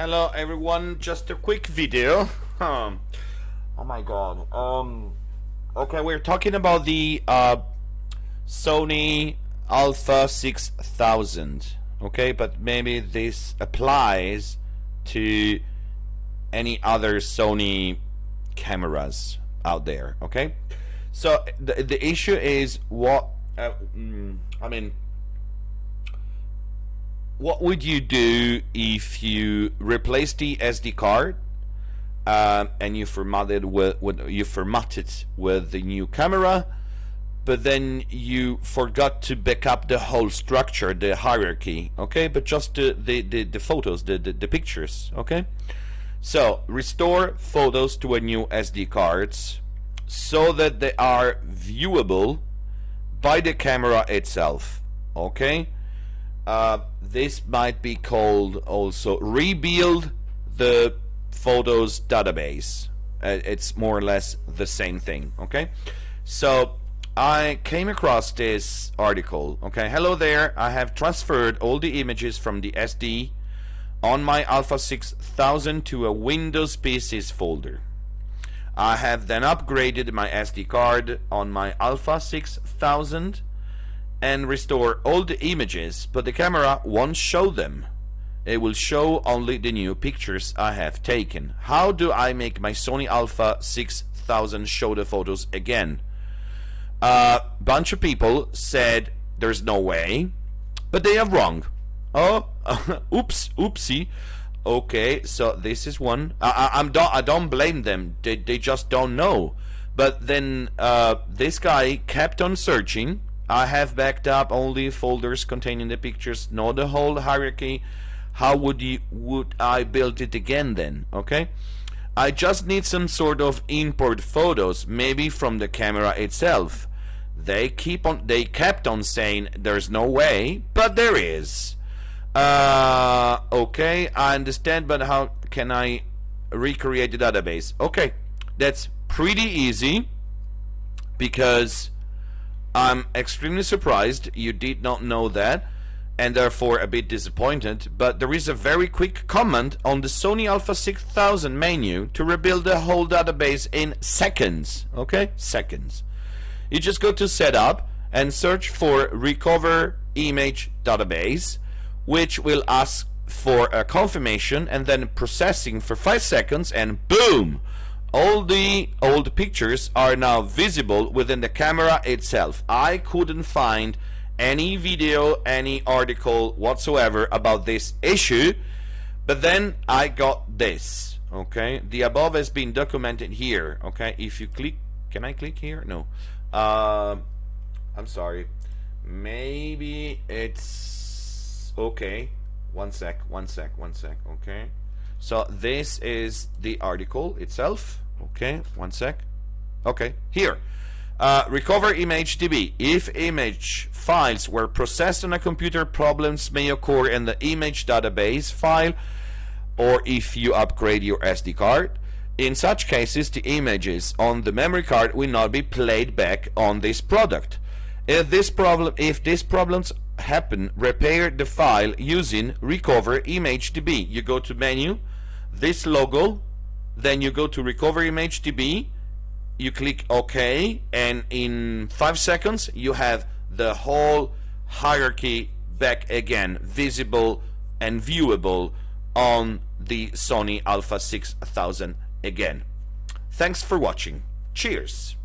Hello everyone, just a quick video. Um, oh my god. Um, okay, we're talking about the uh, Sony Alpha 6000. Okay, but maybe this applies to any other Sony cameras out there. Okay, so the the issue is what uh, mm, I mean what would you do if you replace the SD card um, and you formatted with, with you formatted with the new camera, but then you forgot to back up the whole structure, the hierarchy, okay? But just the the, the, the photos, the, the the pictures, okay? So restore photos to a new SD cards so that they are viewable by the camera itself, okay? Uh, this might be called also rebuild the photos database. Uh, it's more or less the same thing. Okay, so I came across this article. Okay, hello there. I have transferred all the images from the SD on my Alpha 6000 to a Windows PCs folder. I have then upgraded my SD card on my Alpha 6000 and restore all the images, but the camera won't show them. It will show only the new pictures I have taken. How do I make my Sony Alpha 6000 show the photos again? A uh, bunch of people said there's no way, but they are wrong. Oh, oops, oopsie. Okay, so this is one. I, I, am don't I don't blame them. They they just don't know. But then uh, this guy kept on searching I have backed up only folders containing the pictures, not the whole hierarchy. How would you would I build it again then? Okay. I just need some sort of import photos, maybe from the camera itself. They keep on they kept on saying there's no way, but there is. Uh okay, I understand, but how can I recreate the database? Okay, that's pretty easy because I'm extremely surprised you did not know that and therefore a bit disappointed, but there is a very quick comment on the Sony Alpha 6000 menu to rebuild the whole database in seconds, okay? Seconds. You just go to setup and search for recover image database, which will ask for a confirmation and then processing for 5 seconds and boom! All the old pictures are now visible within the camera itself. I couldn't find any video, any article whatsoever about this issue, but then I got this. Okay, the above has been documented here. Okay, if you click, can I click here? No. Uh, I'm sorry. Maybe it's okay. One sec, one sec, one sec. Okay. So this is the article itself. Okay, one sec. Okay, here. Uh, recover image DB. If image files were processed on a computer, problems may occur in the image database file or if you upgrade your SD card. In such cases, the images on the memory card will not be played back on this product. If this problem, if these problems happen, repair the file using recover image DB. You go to menu, this logo, then you go to recover image DB, you click OK, and in five seconds you have the whole hierarchy back again, visible and viewable on the Sony Alpha 6000 again. Thanks for watching. Cheers!